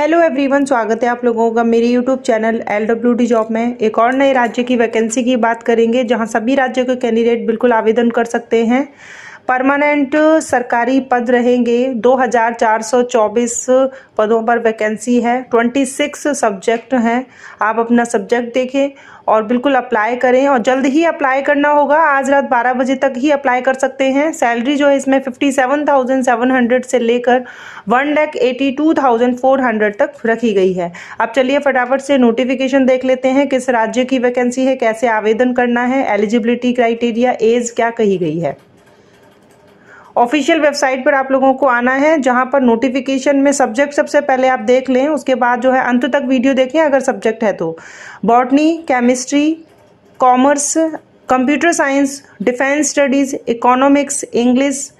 Hello everyone स्वागत है आप लोगों का मेरे YouTube channel L W D job में। एक और नए राज्य की वैकेंसी की बात करेंगे, जहाँ सभी राज्यों के कैंडिडेट बिल्कुल आवेदन कर सकते हैं। परमानेंट सरकारी पद रहेंगे। 2424 पदों पर वैकेंसी है। 26 सब्जेक्ट हैं। आप अपना सब्जेक्ट देखें और बिल्कुल अप्लाई करें और जल्द ही अप्लाई करना होगा। आज रात 12 बजे तक ही अप्लाई कर सकते हैं। सैलरी जो है इसमें 57,700 से लेकर one lakh eighty two thousand four hundred तक रखी गई है। अब चलिए फटाफट से नोटिफिकेशन देख लेते हैं किस राज्य की वैकेंसी है कैसे आवेदन करना है एलिजिबिलिटी क्राइटेरिया एज क्या कही गई है। ऑफिशियल वेबसाइट पर आप लोगों को आना है, जहाँ पर नोटिफिकेशन में सब्जेक्ट सबसे पहले आप देख लें, उसके बाद जो है अंत तक वीडियो देखें अगर सब्जेक्ट है तो। Botany chemistry commerce computer science defence studies economics English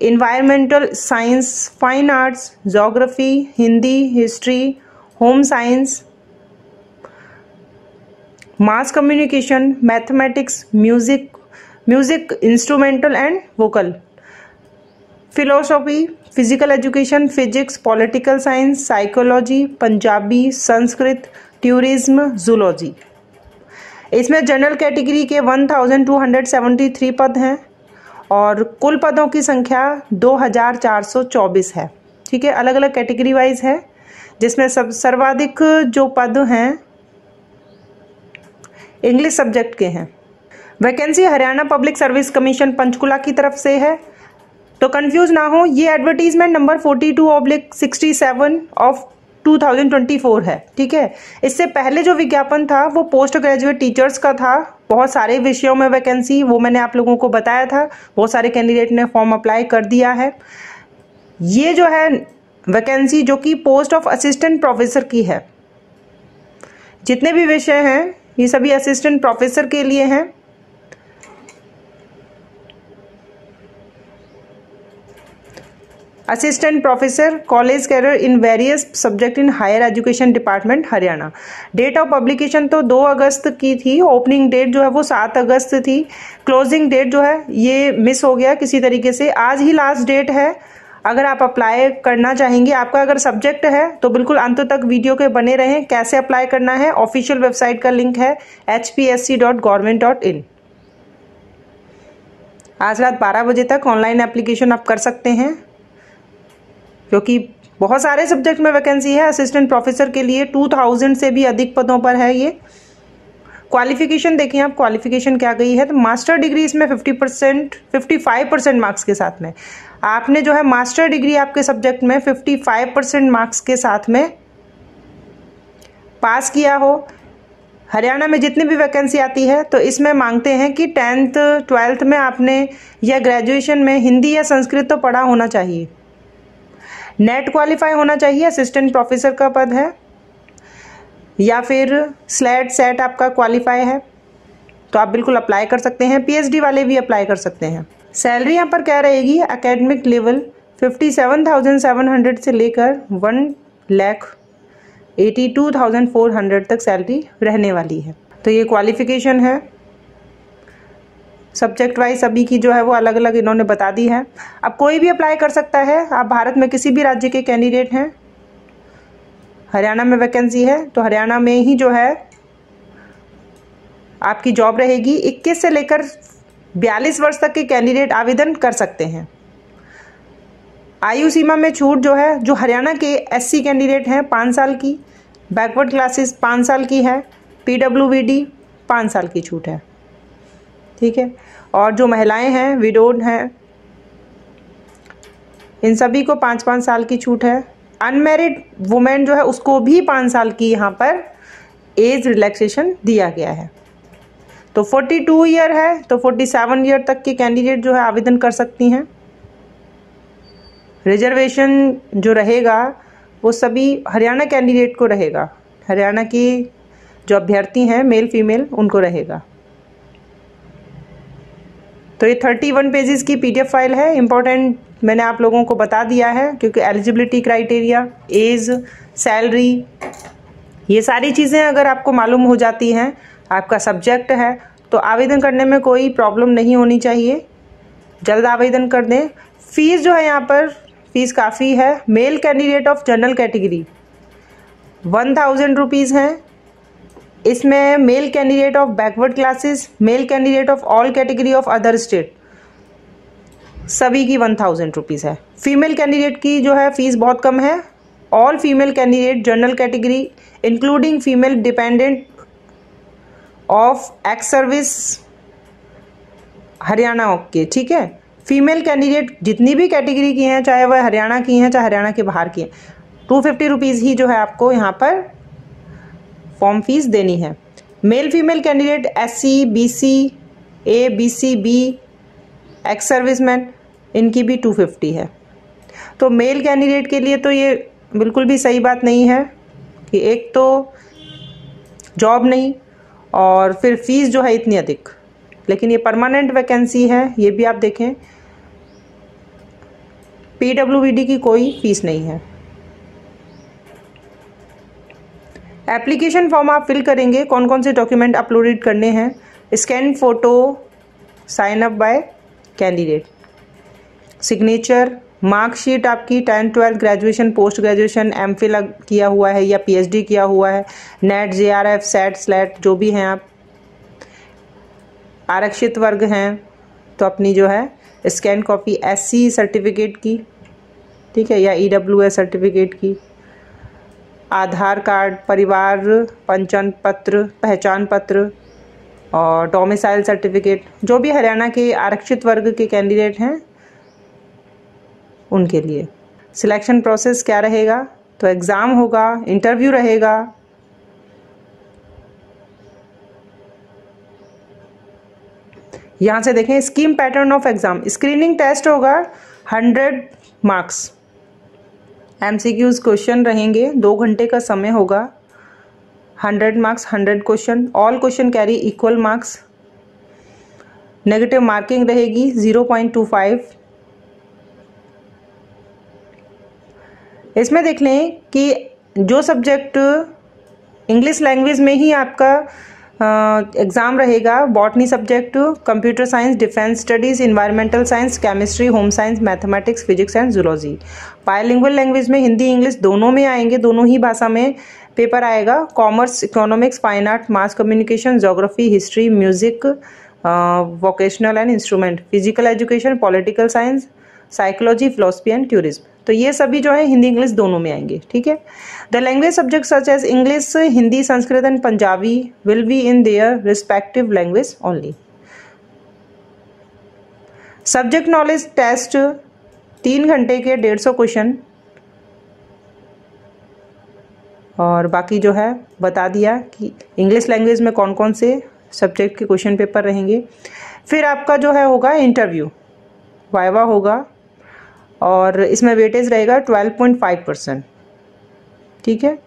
environmental science fine arts geography Hindi history home science mass communication mathematics music music instrumental and vocal philosophy, physical education, physics, political science, psychology, Punjabi, Sanskrit, tourism, zoology. इसमें general category के 1273 पद हैं और कुल पदों की संख्या 2424 है। ठीक है? अलग अलग कैटेगरी वाइज है, जिसमें सब, सर्वाधिक जो पद हैं, इंग्लिश सब्जेक्ट के हैं। Vacancy Haryana public service commission Panchkula की तरफ़ से है। तो कंफ्यूज ना हो, ये advertisement number 42 two oblique sixty of 2024 है, ठीक है? इससे पहले जो विज्ञापन था, वो पोस्ट ग्रेजुएट टीचर्स का था। बहुत सारे विषयों में वैकेंसी वो मैंने आप लोगों को बताया था। बहुत सारे कैंडिडेट ने फॉर्म अप्लाई कर दिया है। ये जो है वैकेंसी जो कि पोस्ट ऑफ़ असिस्टेंट प्रोफेसर की है। जितने भी विषय हैं, ये सभी असिस्टेंट प्रोफेसर के लिए हैं। Assistant professor college career in various subject in higher education department Haryana date of publication तो 2 अगस्त की थी। ओपनिंग डेट जो है वो 7 अगस्त थी। क्लोजिंग डेट जो है, ये मिस हो गया किसी तरीके से। आज ही लास्ट डेट है। अगर आप अप्लाई करना चाहेंगे, आपका अगर सब्जेक्ट है तो बिल्कुल अंत तक वीडियो के बने रहें। कैसे अप्लाई करना है ऑफिशियल वेबसाइट का लिंक है H P S C dot government dot in आज रात 12 बजे तक ऑनलाइन एप्लीकेशन आप कर सकते हैं। क्योंकि बहुत सारे सब्जेक्ट में वैकेंसी है असिस्टेंट प्रोफेसर के लिए टू थाउज़ेंड से भी अधिक पदों पर है ये। क्वालिफिकेशन देखिए आप क्वालिफिकेशन क्या गई है? तो मास्टर डिग्री इसमें fifty percent fifty five percent marks के साथ में। आपने जो है मास्टर डिग्री आपके सब्जेक्ट में फिफ्टी फाइव परसेंट मार्क्स के साथ में पास किया हो। हरियाणा में जितनी भी वैकेंसी आती है तो इसमें मांगते हैं कि टेंथ ट्वेल्थ में आपने या ग्रेजुएशन में हिंदी या संस्कृत तो पढ़ा होना चाहिए। नेट क्वालिफाई होना चाहिए असिस्टेंट प्रोफेसर का पद है, या फिर स्लेट सेट आपका क्वालिफाई है तो आप बिल्कुल अप्लाई कर सकते हैं पीएचडी वाले भी अप्लाई कर सकते हैं। सैलरी यहाँ पर क्या रहेगी academic level fifty seven thousand seven hundred से लेकर one lakh eighty two thousand four hundred तक सैलरी रहने वाली है। तो ये क्वालिफिकेशन है। सब्जेक्ट वाइज सभी की जो है वो अलग अलग इन्होंने बता दी है। अब कोई भी अप्लाई कर सकता है। आप भारत में किसी भी राज्य के कैंडिडेट हैं। हरियाणा में वैकेंसी है तो हरियाणा में ही जो है आपकी जॉब रहेगी। 21 से लेकर 42 वर्ष तक के कैंडिडेट आवेदन कर सकते हैं। आयु सीमा में छूट जो है, जो हरियाणा के एससी कैंडिडेट हैं, पाँच साल की। बैकवर्ड क्लासेस पाँच साल की है। पीडब्ल्यूवीडी पाँच साल की छूट है। ठीक है? और जो महिलाएँ हैं विडोड हैं, इन सभी को पाँच पाँच साल की छूट है। अनमेरिड वुमेन जो है, उसको भी पाँच साल की यहाँ पर एज रिलैक्सेशन दिया गया है। तो फोर्टी टू ईयर है तो फोर्टी सेवन ईयर तक के कैंडिडेट जो है, आवेदन कर सकती हैं। रिजर्वेशन जो रहेगा, वो सभी हरियाणा कैंडिडेट को रहेगा। हरियाणा की जो अभ्यर्थी हैं मेल फीमेल उनको रहेगा। तो ये थर्टी वन पेजेस की पीडीएफ फ़ाइल है। इंपॉर्टेंट मैंने आप लोगों को बता दिया है, क्योंकि एलिजिबिलिटी क्राइटेरिया एज सैलरी ये सारी चीज़ें अगर आपको मालूम हो जाती हैं, आपका सब्जेक्ट है तो आवेदन करने में कोई प्रॉब्लम नहीं होनी चाहिए। जल्द आवेदन कर दें। फ़ीस जो है यहाँ पर फ़ीस काफ़ी है। Male candidate of general category one thousand rupees हैं। इसमें male candidate of backward classes male candidate of all category of other state सभी की वन थाउज़ेंड रुपीज़ है। फीमेल कैंडिडेट की जो है फ़ीस बहुत कम है। All female candidate general category including female dependent of ex service Haryana के, ठीक है? फीमेल कैंडिडेट जितनी भी कैटेगरी की हैं, चाहे वह हरियाणा की हैं, चाहे हरियाणा के बाहर की हैं टू फिफ्टी रुपीज़ ही जो है आपको यहाँ पर फॉर्म फ़ीस देनी है। Male female candidate S C B C A B C B ex serviceman इनकी भी टू फिफ्टी है। तो मेल कैंडिडेट के लिए तो ये बिल्कुल भी सही बात नहीं है कि एक तो जॉब नहीं और फिर फ़ीस जो है इतनी अधिक। लेकिन ये परमानेंट वैकेंसी है, ये भी आप देखें पीडब्ल्यूडी की कोई फ़ीस नहीं है। एप्लीकेशन फॉर्म आप फिल करेंगे कौन कौन से डॉक्यूमेंट अपलोडेड करने हैं scan photo sign up by candidate signature marksheet आपकी tenth twelfth graduation post graduation M Phil किया हुआ है या पीएचडी किया हुआ है NET J R F SET SLET जो भी हैं आप। आरक्षित वर्ग हैं तो अपनी जो है स्कैन कॉपी एससी सर्टिफिकेट की, ठीक है, या ईडब्ल्यू एस सर्टिफिकेट की। आधार कार्ड, परिवार, पंचन पत्र, पहचान पत्र और डोमिसाइल सर्टिफिकेट जो भी हरियाणा के आरक्षित वर्ग के कैंडिडेट हैं, उनके लिए। सिलेक्शन प्रोसेस क्या रहेगा? तो एग्ज़ाम होगा इंटरव्यू रहेगा। यहाँ से देखें scheme pattern of exam screening test होगा हंड्रेड मार्क्स एमसीक्यूज क्वेश्चन रहेंगे। दो घंटे का समय होगा। Hundred marks, hundred questions. All questions carry equal marks negative marking रहेगी। ज़ीरो पॉइंट टू फाइव इसमें देख लें कि जो सब्जेक्ट इंग्लिश लैंग्वेज में ही आपका एग्ज़ाम रहेगा botany subject computer science defence studies environmental science chemistry home science mathematics physics and zoology bilingual language में हिंदी इंग्लिश दोनों में आएँगे, दोनों ही भाषा में पेपर आएगा. Commerce economics fine art mass communication geography history music vocational and instrument physical education political science psychology philosophy and tourism तो ये सभी जो है, हिंदी, इंग्लिश दोनों में आएँगे, ठीक है? The language subject such as English Hindi Sanskrit and Punjabi will be in their respective language only subject knowledge test तीन घंटे के डेढ़ सौ क्वेश्चन और बाकी जो है, बता दिया कि इंग्लिश लैंग्वेज में कौन कौन से सब्जेक्ट के क्वेश्चन पेपर रहेंगे। फिर आपका जो है होगा इंटरव्यू वाइवा होगा और इसमें वेटेज रहेगा ट्वेल्व पॉइंट फाइव परसेंट ठीक है?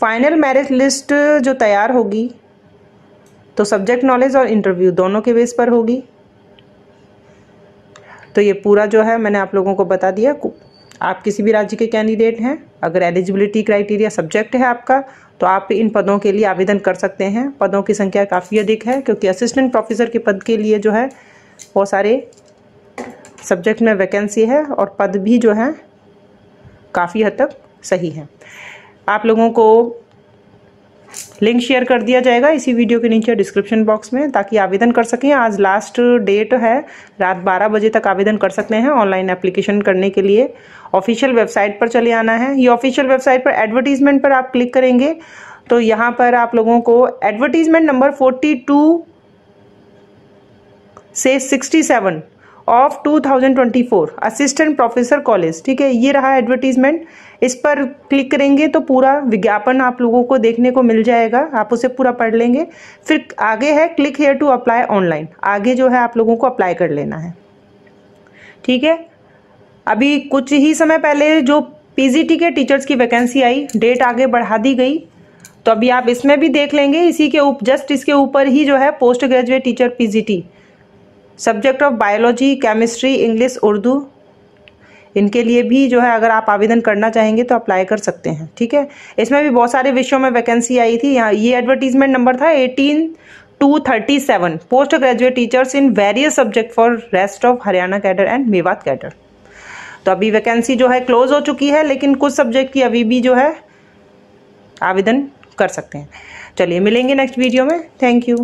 फाइनल मेरिट लिस्ट जो तैयार होगी तो सब्जेक्ट नॉलेज और इंटरव्यू दोनों के बेस पर होगी। तो ये पूरा जो है, मैंने आप लोगों को बता दिया। आप किसी भी राज्य के कैंडिडेट हैं, अगर एलिजिबिलिटी क्राइटेरिया सब्जेक्ट है आपका तो आप इन पदों के लिए आवेदन कर सकते हैं। पदों की संख्या काफ़ी अधिक है, क्योंकि असिस्टेंट प्रोफेसर के पद के लिए जो है बहुत सारे सब्जेक्ट में वैकेंसी है और पद भी जो है काफ़ी हद तक सही है। आप लोगों को लिंक शेयर कर दिया जाएगा इसी वीडियो के नीचे डिस्क्रिप्शन बॉक्स में ताकि आवेदन कर सकें। आज लास्ट डेट है, रात 12 बजे तक आवेदन कर सकते हैं ऑनलाइन एप्लीकेशन करने के लिए। ऑफिशियल वेबसाइट पर चले आना है। ये ऑफिशियल वेबसाइट पर एडवर्टीजमेंट पर आप क्लिक करेंगे तो यहाँ पर आप लोगों को एडवर्टीजमेंट नंबर 42 से 67 ऑफ़ 2024 असिस्टेंट प्रोफेसर कॉलेज ठीक है? ये रहा एडवर्टीजमेंट इस पर क्लिक करेंगे तो पूरा विज्ञापन आप लोगों को देखने को मिल जाएगा। आप उसे पूरा पढ़ लेंगे। फिर आगे है click here to apply online आगे जो है आप लोगों को अप्लाई कर लेना है। ठीक है? अभी कुछ ही समय पहले जो पीजीटी के टीचर्स की वैकेंसी आई डेट आगे बढ़ा दी गई। तो अभी आप इसमें भी देख लेंगे। इसी के उप जस्ट इसके ऊपर ही जो है post graduate teacher PGT subject of biology chemistry English Urdu इनके लिए भी जो है, अगर आप आवेदन करना चाहेंगे तो अप्लाई कर सकते हैं, ठीक है? इसमें भी बहुत सारे विषयों में वैकेंसी आई थी। यहाँ, ये एडवर्टीजमेंट नंबर था eighteen two thirty seven post graduate teachers in various subject for rest of Haryana cadre and Mewat cadre तो अभी वैकेंसी जो है क्लोज हो चुकी है, लेकिन कुछ सब्जेक्ट की अभी भी जो है, आवेदन कर सकते हैं। चलिए, मिलेंगे नेक्स्ट वीडियो में। Thank you